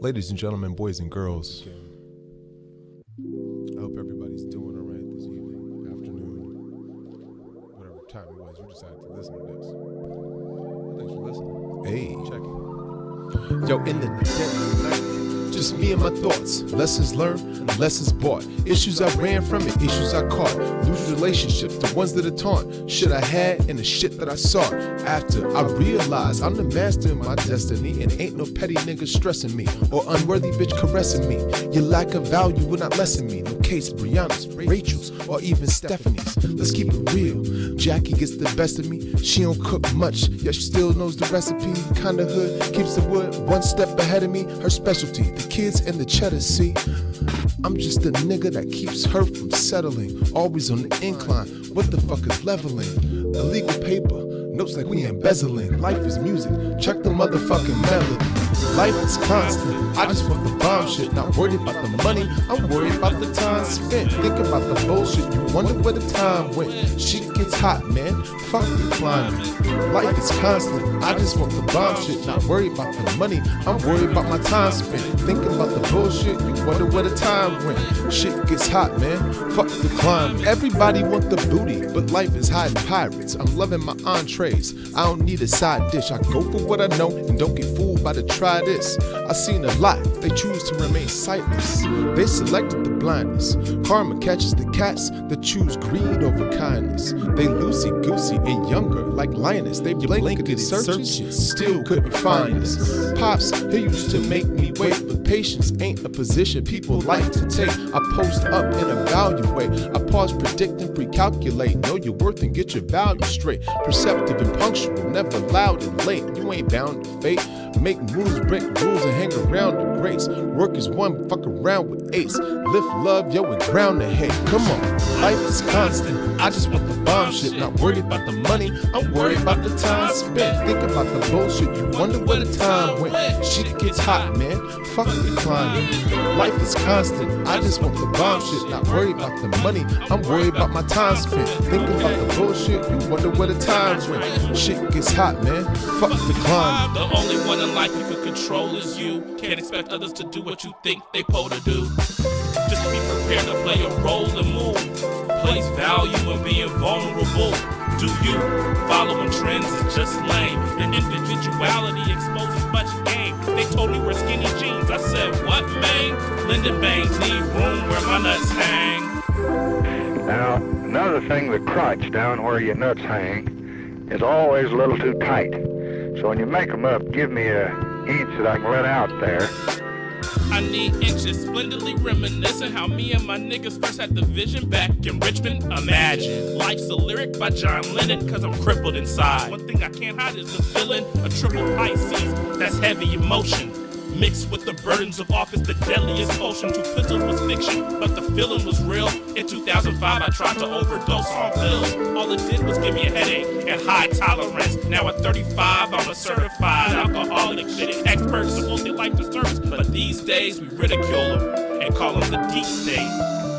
Ladies and gentlemen, boys and girls, I hope everybody's doing all right this evening, afternoon, whatever time it was you decided to listen to this. Thanks for listening. Hey, check it. Yo, in the dead of night, just me and my thoughts. Lessons learned, lessons bought. Issues I ran from it, issues I caught. Lose relationships, the ones that are taunt. Shit I had and the shit that I sought. After I realized I'm the master of my destiny and ain't no petty nigga stressing me or unworthy bitch caressing me. Your lack of value will not lessen me. No case Brianna's, Rachel's, or even Stephanie's. Let's keep it real. Jackie gets the best of me. She don't cook much, yet she still knows the recipe. Kinda hood, keeps the wood one step ahead of me. Her specialty, the kids and the cheddar. See, I'm just a nigga that keeps her from settling. Always on the incline. What the fuck is leveling? Illegal paper. Notes like we embezzling. Life is music. Check the motherfucking melody. Life is constant. I just want the bomb shit. Not worried about the money. I'm worried about the time spent. Thinking about the bullshit. You wonder where the time went. Shit gets hot, man. Fuck the climate. Life is constant. I just want the bomb shit. Not worried about the money. I'm worried about my time spent. Thinking about the bullshit. You wonder where the time went. Shit gets hot, man. Fuck the climate. Everybody want the booty, but life is hiding pirates. I'm loving my entrees. I don't need a side dish. I go for what I know and don't get fooled by to try this. I seen a lot. They choose to remain sightless. They selected the blindness. Karma catches the cats that choose greed over kindness. They loosey goosey and younger, like lioness. They blanketed searches, still couldn't find us. Pops, he used to make me wait, but patience ain't a position people like to take. I post up and evaluate. I pause, predict, and pre-calculate. Know your worth and get your value straight. Perceptive and punctual, never loud and late. You ain't bound to fate. Make moves, break rules, and hang around greats. Work is one, fuck around with ace. Lift love, yo, and ground the hate. Come on, life is constant. I just want the bomb shit, not worried about the money. I'm worried about the time spent. Think about the bullshit. You wonder where the time went. Shit gets hot, man. Fuck the climate. Life is constant. I just want the bomb shit, not worried about the money. I'm worried about my time spent. Thinking about the bullshit. You wonder where the time went. Shit gets hot, man. Fuck the climate. The only one in life you can control is you. Can't expect others to do what you think they po to do. Just be prepared to play a role and move. Place value in being vulnerable. Do you? Following trends is just lame. Your individuality exposes much game. They told me we're skinny jeans. I said, what, man? Linden bangs need room where my nuts hang. Now, another thing, the crotch down where your nuts hang is always a little too tight. So when you make 'em up, give me a inch that I can let out there. I need inches, splendidly reminiscing how me and my niggas first had the vision back in Richmond. Imagine life's a lyric by John Lennon, cause I'm crippled inside. One thing I can't hide is the feeling, a triple Pisces, that's heavy emotion. Mixed with the burdens of office, the deadliest potion. Two pistols was fiction, but the feeling was real. In 2005, I tried to overdose on pills. All it did was give me a headache and high tolerance. Now at 35, I'm a certified alcoholic. Shit, to like the service, but these days we ridicule them and call them the deep state.